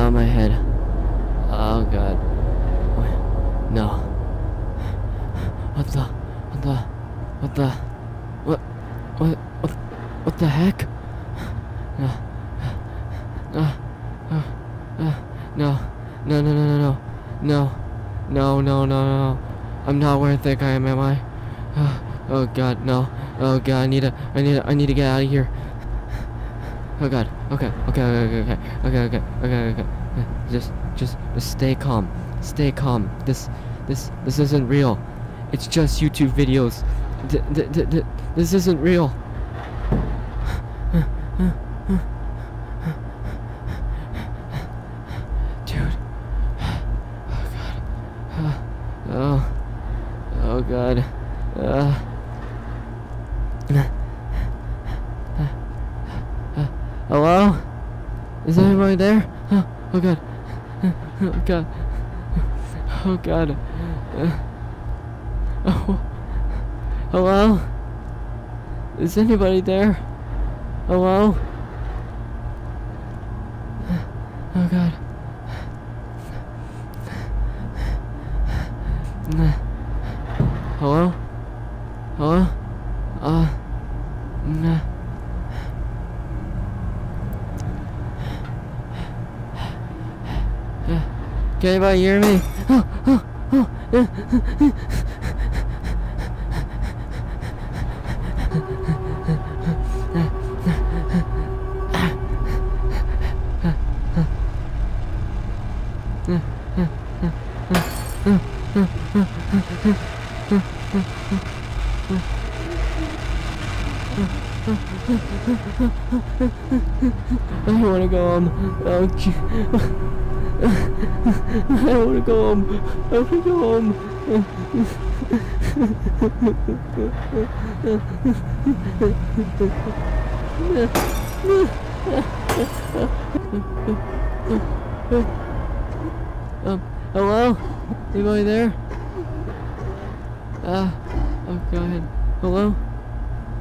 Oh, my head. Oh, God. No. What the? What the? What the? What? What? What, what the heck? No. No. No. No, no, no, no, no. No. No, no, no, no. I'm not where I think I am, am I? Oh, God, no. Oh, God, I need to, I need to, I need to get out of here. Oh God. Okay. Okay. Okay. Okay. Okay. Okay. Okay. Okay. Just. Just. Just stay calm. Stay calm. This. This. This isn't real. It's just YouTube videos. D d this isn't real. Dude. Oh god. Oh. Oh god. Uh. Hello? Is anybody there? Oh, oh god. Oh god. Oh god. Uh. Oh. Hello? Is anybody there? Hello? Oh god. Hello? Uh. Nah. Can anybody hear me? I want to go. Oh, gee. I want to go home. I want to go home. um, hello? Anybody there? Ah, uh, oh, go ahead. Hello?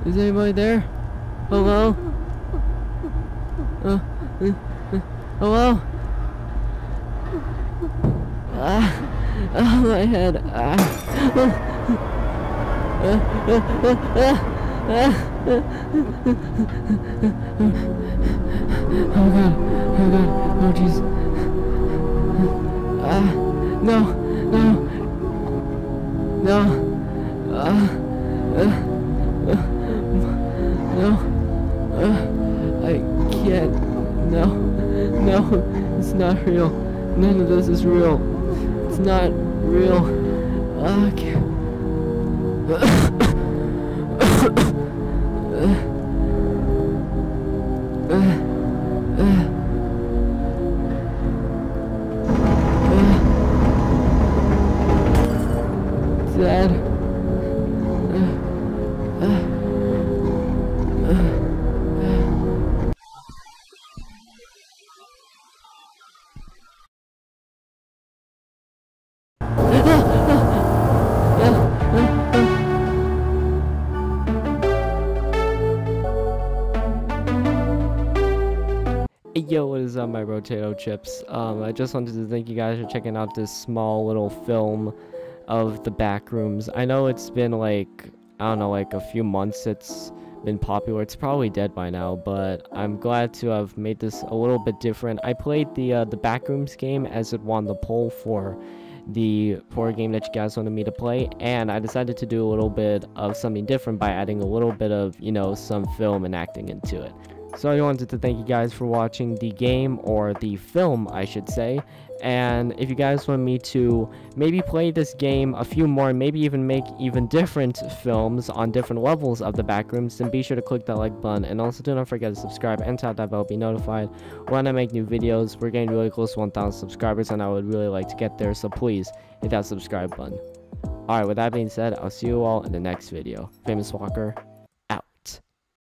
Is anybody there? Hello? Uh, uh, hello? Ah, oh, my head. Ah. Uh, uh, uh, uh, uh. Oh god, oh god, oh jeez. Ah, no, no, no. Ah, uh, uh, no, uh, I can't. No, no, it's not real. None of this is real. It's not real. I Yo, what is up, my potato chips? Um, I just wanted to thank you guys for checking out this small little film of the back rooms. I know it's been like, I don't know, like a few months it's been popular. It's probably dead by now, but I'm glad to have made this a little bit different. I played the uh, the backrooms game as it won the poll for the a game that you guys wanted me to play and I decided to do a little bit of something different by adding a little bit of you know some film and acting into it so I wanted to thank you guys for watching the game, or the film, I should say. And if you guys want me to maybe play this game a few more, maybe even make even different films on different levels of the backrooms, then be sure to click that like button. And also do not forget to subscribe and tap that bell to be notified when I make new videos. We're getting really close to 1,000 subscribers, and I would really like to get there, so please hit that subscribe button. Alright, with that being said, I'll see you all in the next video. Famous Walker,